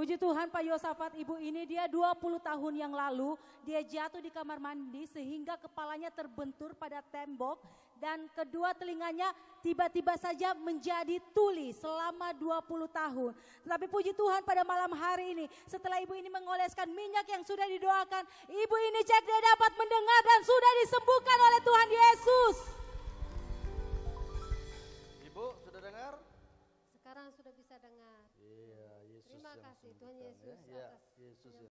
Puji Tuhan Pak Yosafat ibu ini dia 20 tahun yang lalu dia jatuh di kamar mandi sehingga kepalanya terbentur pada tembok dan kedua telinganya tiba-tiba saja menjadi tuli selama 20 tahun. Tetapi puji Tuhan pada malam hari ini setelah ibu ini mengoleskan minyak yang sudah didoakan, ibu ini cek dia dapat mendengar dan sudah disembuhkan oleh Tuhan Yesus. Ibu sudah dengar? Sekarang sudah bisa dengar. Iya, Terima kasih, Tuhan Yesus ya. Ya, atas Yesus yang